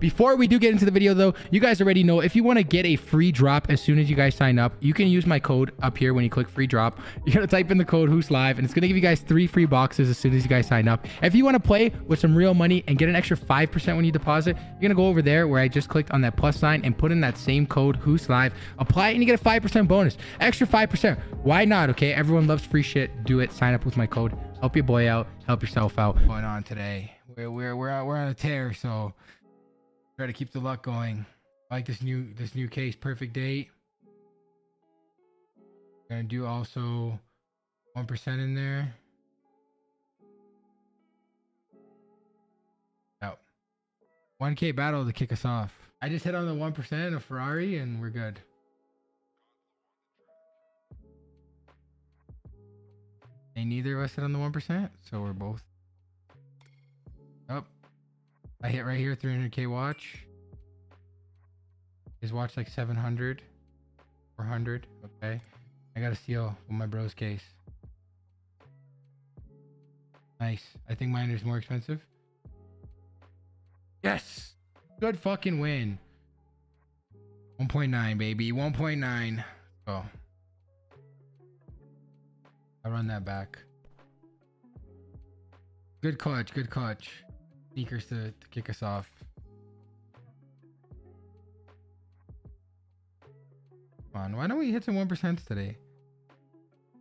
before we do get into the video though, you guys already know if you want to get a free drop as soon as you guys sign up, you can use my code up here when you click free drop. You're going to type in the code hyuslive and it's going to give you guys three free boxes as soon as you guys sign up. If you want to play with some real money and get an extra 5% when you deposit, you're going to go over there where I just clicked on that plus sign and put in that same code hyuslive, apply it and you get a 5% bonus. Extra 5%. Why not? Okay. Everyone loves free shit. Do it. Sign up with my code. Help your boy out. Help yourself out. Going on today. We're we're we're, we're on a tear, so try to keep the luck going. Like this new this new case, perfect date. Gonna do also one percent in there. Out. 1k battle to kick us off. I just hit on the 1% of Ferrari and we're good. And neither of us hit on the 1%, so we're both. Up. I hit right here, 300k watch. His watch like 700, 400. Okay. I got a steal with my bro's case. Nice. I think mine is more expensive. Yes. Good fucking win. 1.9, baby. 1.9. Oh. I run that back. Good clutch. Good clutch. Sneakers to, to kick us off. Come on. Why don't we hit some 1% today?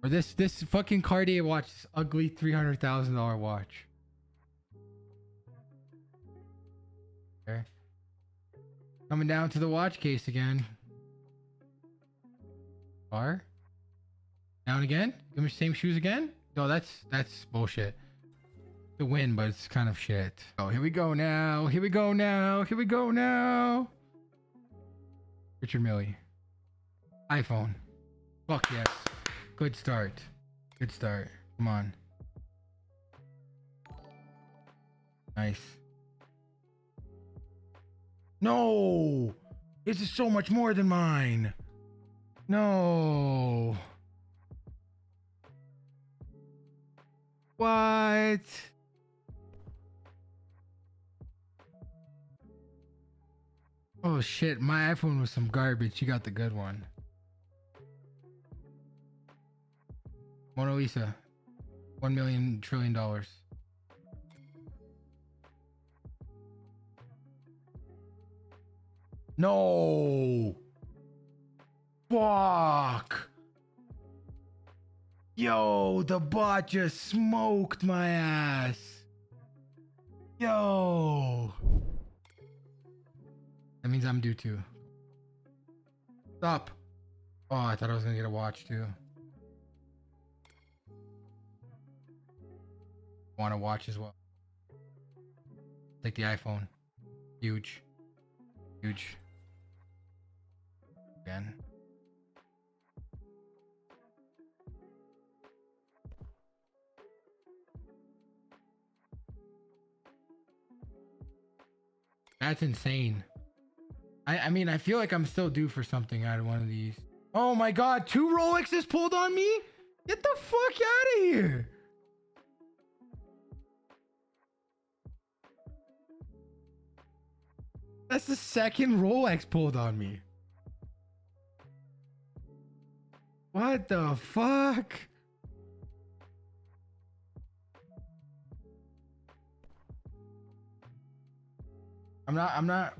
Or this this fucking Cartier watch, this ugly $300,000 watch. Okay. Coming down to the watch case again. Bar. Down again? Give me same shoes again? No, that's that's bullshit. The win, but it's kind of shit. Oh, here we go now. Here we go now. Here we go now. Richard Mille. iPhone. Fuck yes. Good start. Good start. Come on. Nice. No! This is so much more than mine. No. What? Oh shit, my iPhone was some garbage. You got the good one. Mona Lisa. One million trillion dollars. No. Fuck. Yo, the bot just smoked my ass. Yo. That means I'm due too. Stop. Oh, I thought I was gonna get a watch too. Want a watch as well. Take the iPhone. Huge. Huge. Again. That's insane. I, I mean, I feel like I'm still due for something out of one of these. Oh my god, two Rolexes pulled on me? Get the fuck out of here. That's the second Rolex pulled on me. What the fuck? I'm not I'm not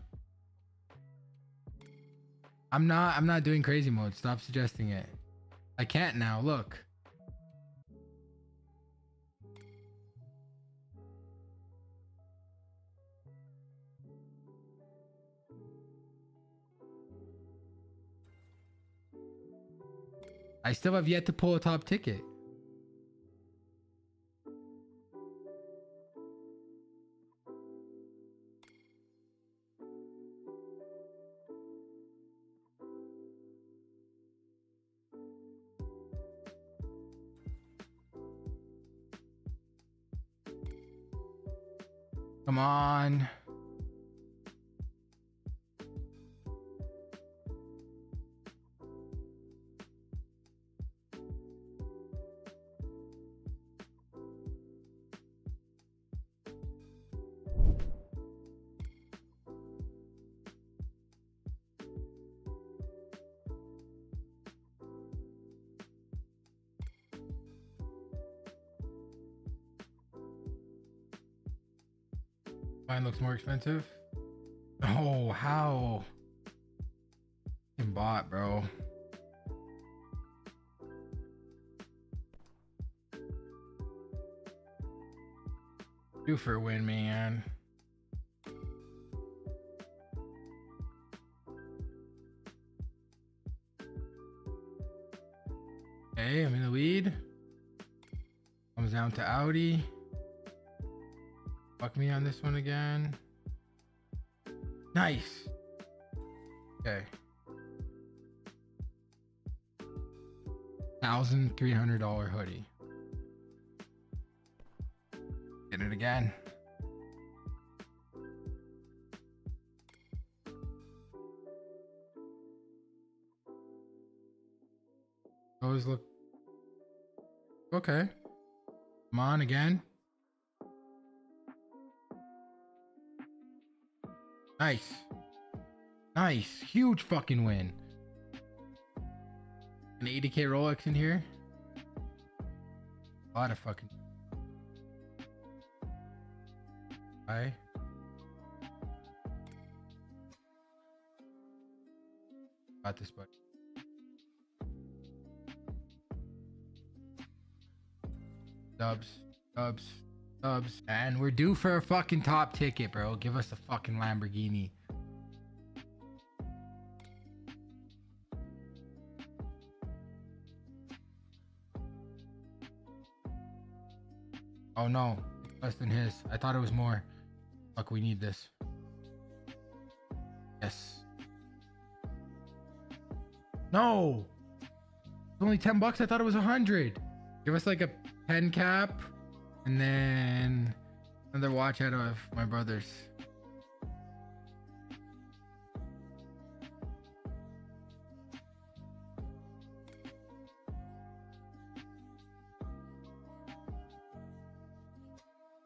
I'm not I'm not doing crazy mode. Stop suggesting it. I can't now. Look. I still have yet to pull a top ticket. Come on. Mine looks more expensive. Oh, how? Fucking bot, bro. Do for a win, man. Okay, I'm in the lead. Comes down to Audi. Fuck me on this one again. Nice. Okay. Thousand three hundred dollar hoodie. Get it again. Always look okay. Come on again. Nice. Nice. Huge fucking win. An 80k Rolex in here. A lot of fucking. Bye. Got this, buddy. Dubs, dubs, dubs. And we're due for a fucking top ticket, bro. Give us a fucking Lamborghini. Oh no, less than his. I thought it was more. Fuck, we need this. Yes. No! It's only 10 bucks. I thought it was a 100. Give us like a pen cap and then another watch out of my brother's.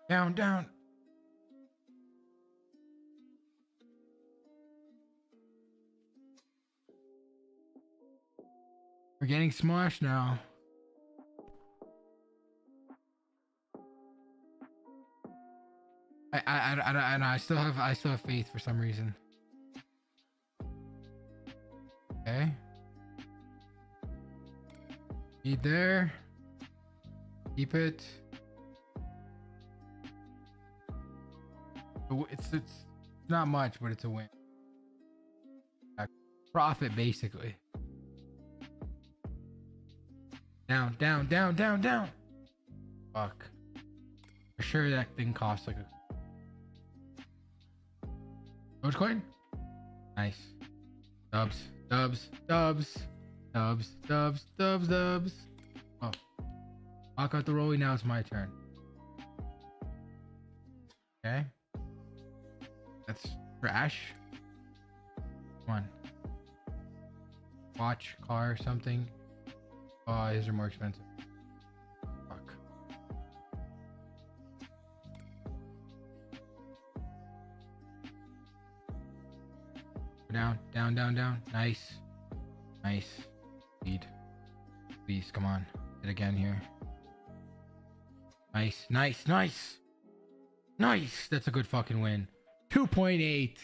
Down, down. We're getting smashed now. I, I, I, I, I, I still have, I still have faith for some reason. Okay. Need there. Keep it. It's it's not much, but it's a win. Profit basically. Down, down, down, down, down. Fuck. For sure that thing costs like a Dogecoin? Nice. Dubs, dubs, dubs, dubs, dubs, dubs, dubs. Oh. Walk out the rollie, now it's my turn. Okay. That's trash. One. Watch, car, something. Oh, his are more expensive. Down, down, down, down. Nice. Nice. Lead. Please, come on. Hit again here. Nice, nice, nice. Nice. That's a good fucking win. 2.8.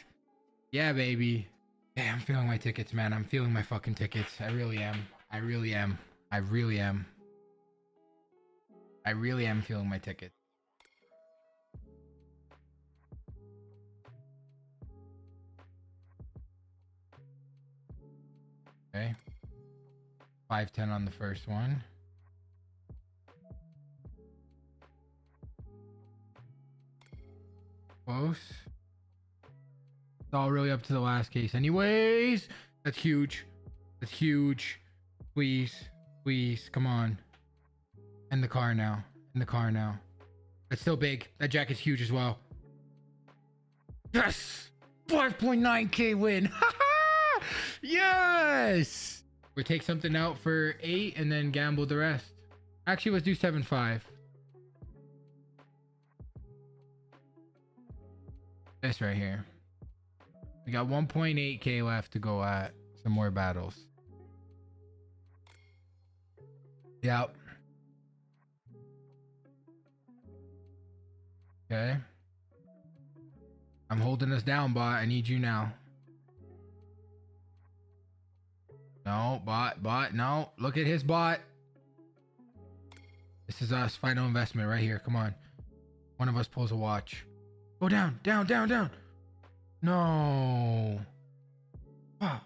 Yeah, baby. Yeah, I'm feeling my tickets, man. I'm feeling my fucking tickets. I really am. I really am. I really am. I really am feeling my ticket. Okay. 510 on the first one. Close. It's all really up to the last case anyways. That's huge. That's huge. Please. Please. Come on. In the car now. In the car now. That's still big. That jacket's huge as well. Yes! 5.9k win. yes! We take something out for eight and then gamble the rest. Actually, let's do seven five. This right here. We got 1.8k left to go at some more battles. Yep. Okay. I'm holding us down, bot. I need you now. No, bot, bot, no. Look at his bot. This is us. Final investment right here. Come on. One of us pulls a watch. Go down, down, down, down. No. Ah.